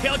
不要